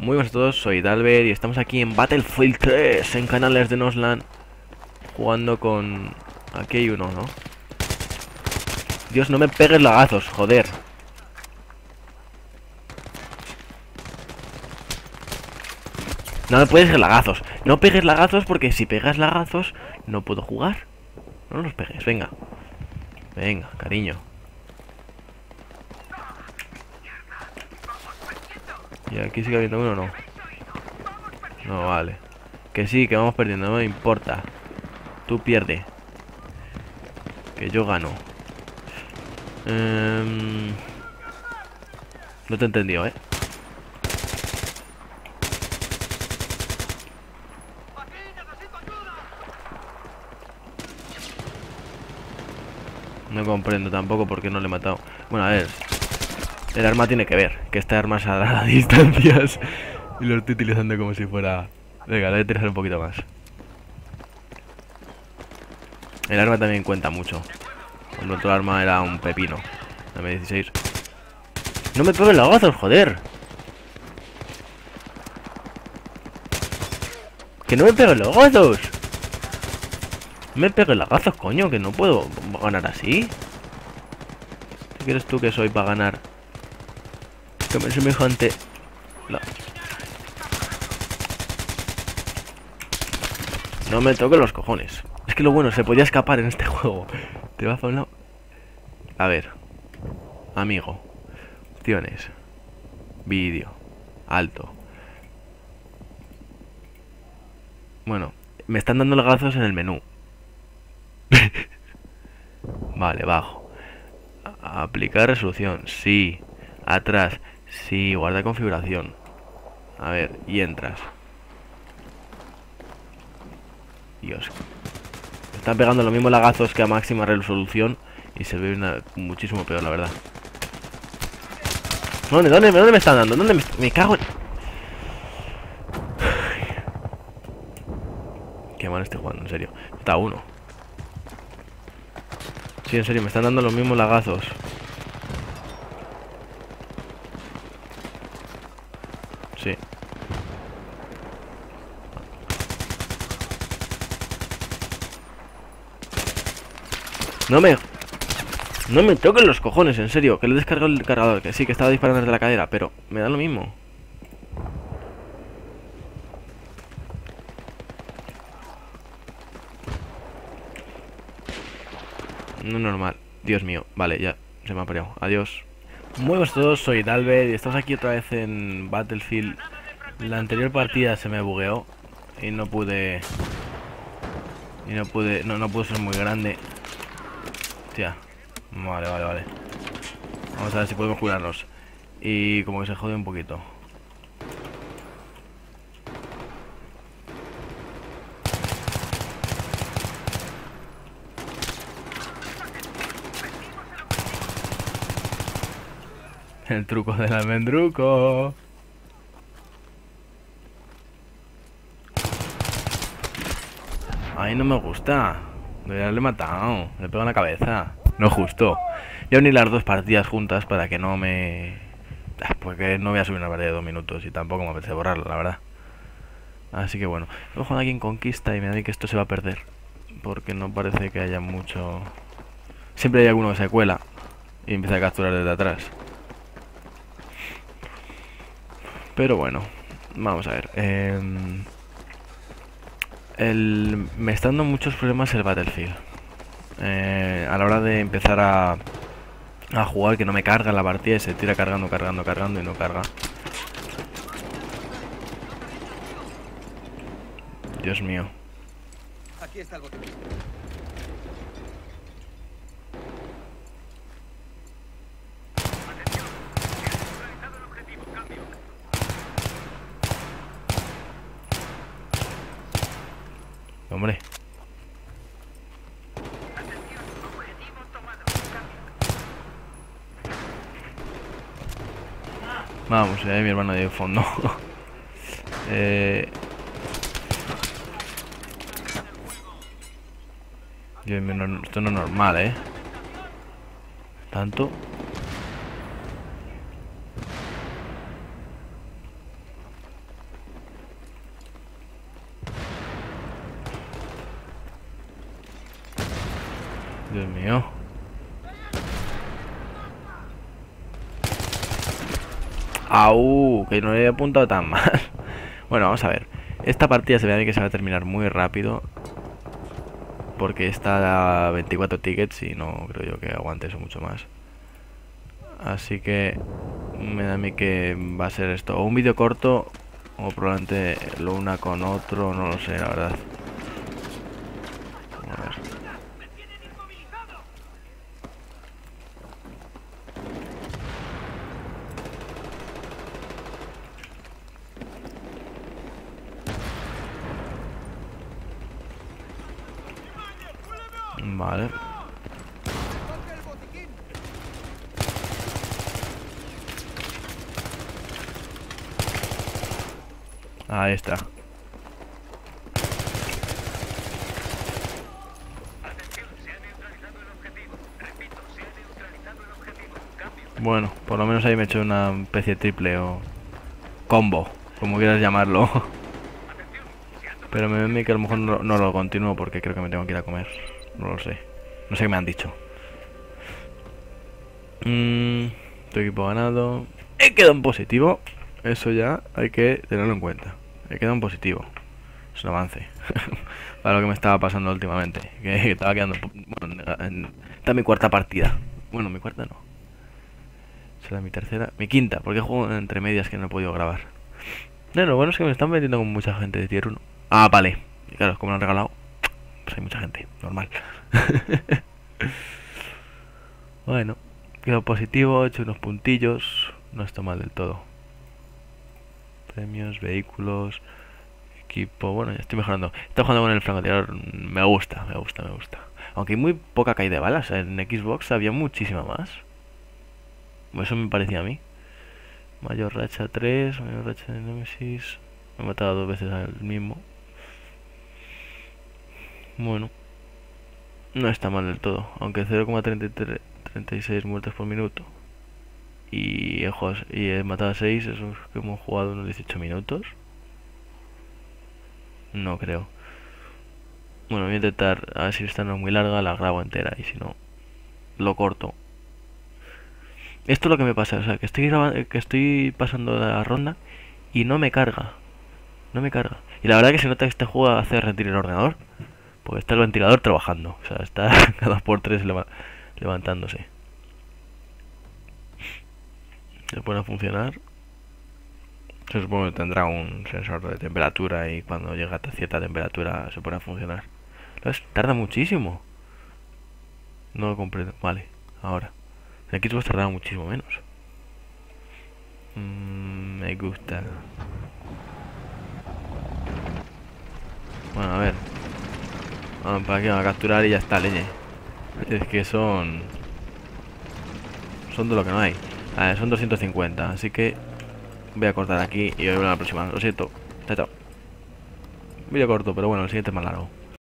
Muy buenas a todos, soy Dalbert y estamos aquí en Battlefield 3 en canales de Nosland jugando con... Aquí hay uno, ¿no? Dios, no me pegues lagazos, joder. No me puedes lagazos. No pegues lagazos porque si pegas lagazos no puedo jugar. No los pegues, venga. Venga, cariño. Y aquí sigue habiendo uno, ¿no? No, vale. Que sí, que vamos perdiendo, no me importa. Tú pierde. Que yo gano. Em, no te he entendido, ¿eh? No comprendo tampoco por qué no le he matado. Bueno, a ver. El arma tiene que ver. Que este arma es a, distancias. Y lo estoy utilizando como si fuera... Venga, le voy a tirar un poquito más. El arma también cuenta mucho. El otro arma era un pepino. Dame 16. ¡No me peguen lagazos, joder! ¡Que no me peguen lagazos! No me peguen lagazos, coño, que no puedo ganar así. ¿Qué quieres tú que soy para ganar? Que me semejante... La... No me toque los cojones. Es que lo bueno, se podía escapar en este juego. Te vas a un. A ver. Amigo. Opciones. Vídeo. Alto. Bueno, me están dando lagazos en el menú. vale, bajo. aplicar resolución. Sí. Atrás. Sí. Guarda configuración. A ver, y entras. Dios. Están pegando los mismos lagazos que a máxima resolución y se ve muchísimo peor, la verdad. ¿Dónde, dónde, dónde me están dando? ¿Dónde me, me cago en...? Qué mal estoy jugando, en serio. Está uno. Sí, en serio, me están dando los mismos lagazos. Sí. No me... No me toquen los cojones, en serio. Que le he descargado el cargador. Que sí, que estaba disparando desde la cadera. Pero me da lo mismo. No normal. Dios mío. Vale, ya. Se me ha pareado. Adiós. Muy buenos a todos, soy Dalbert y estamos aquí otra vez en Battlefield. La anterior partida se me bugueó y no pude... Y no pude... No, no pude ser muy grande. Hostia. Vale, vale, vale. Vamos a ver si podemos curarnos. Y como que se jode un poquito. El truco del almendruco. Ay, no me gusta. Debería haberle matado. Le pego en la cabeza. No justo. Yo ni las dos partidas juntas para que no me... Ah, porque no voy a subir una partida de dos minutos y tampoco me apetece borrarla, la verdad. Así que bueno. Ojo a quien conquista y me da que esto se va a perder. Porque no parece que haya mucho... Siempre hay alguno que se cuela y empieza a capturar desde atrás. Pero bueno, vamos a ver. Eh el, me está dando muchos problemas el Battlefield. Eh, a la hora de empezar a, a jugar, que no me carga la partida y se tira cargando, cargando, cargando y no carga. Dios mío. Aquí está el botón. Hombre. Vamos, eh, mi hermano de fondo. eh... Esto no es normal, ¿eh? Tanto. Dios mío. ¡Au! Que no le he apuntado tan mal. bueno, vamos a ver. Esta partida se ve a mí que se va a terminar muy rápido. Porque está a 24 tickets y no creo yo que aguante eso mucho más. Así que me da a mí que va a ser esto. O un vídeo corto o probablemente lo una con otro, no lo sé, la verdad. Vale. Ahí está. Bueno, por lo menos ahí me he hecho una especie triple o combo, como quieras llamarlo. Pero me ven que a lo mejor no, no lo continúo porque creo que me tengo que ir a comer. No lo sé. No sé qué me han dicho. Mm, tu equipo ganado. He quedado en positivo. Eso ya hay que tenerlo en cuenta. He quedado en positivo. Es un avance. Para lo que me estaba pasando últimamente. Que estaba quedando... Bueno, en- esta es mi cuarta partida. Bueno, mi cuarta no. Será mi tercera. Mi quinta, porque juego entre medias que no he podido grabar. No, lo bueno es que me están metiendo con mucha gente de tier 1. Ah, vale. Y claro, como lo han regalado, pues hay mucha gente. Normal. bueno, quedo positivo, he hecho unos puntillos. No está mal del todo. Premios, vehículos, equipo. Bueno, ya estoy mejorando. Estoy jugando con el francotirador. Me gusta, me gusta, me gusta. Aunque hay muy poca caída de balas. En Xbox había muchísima más. Eso me parecía a mí. Mayor racha 3, mayor racha de Nemesis. Me he matado dos veces al mismo. Bueno, no está mal del todo. Aunque 0,36 muertes por minuto. Y he, y he matado a 6, eso es que hemos jugado unos 18 minutos. No creo. Bueno, voy a intentar, a ver si esta no es muy larga, la grabo entera y si no, lo corto. Esto es lo que me pasa, o sea, que estoy grabando, que estoy pasando la ronda y no me carga. No me carga. Y la verdad que se nota que este juego hace rendir el ordenador. Porque está el ventilador trabajando. O sea, está cada por tres leva- levantándose. Se pone a funcionar. Se supone que tendrá un sensor de temperatura y cuando llega a cierta temperatura se pone a funcionar. Tarda muchísimo. No lo comprendo. Vale, ahora. En Xbox tardaba muchísimo menos. Mm, me gusta. Bueno, a ver. Vamos para aquí, vamos a capturar y ya está, leñe. Es que son... Son de lo que no hay. A ver, son 250, así que... Voy a cortar aquí y voy a ver la próxima. Lo siento. Chao, chao. Vídeo corto, pero bueno, el siguiente es más largo.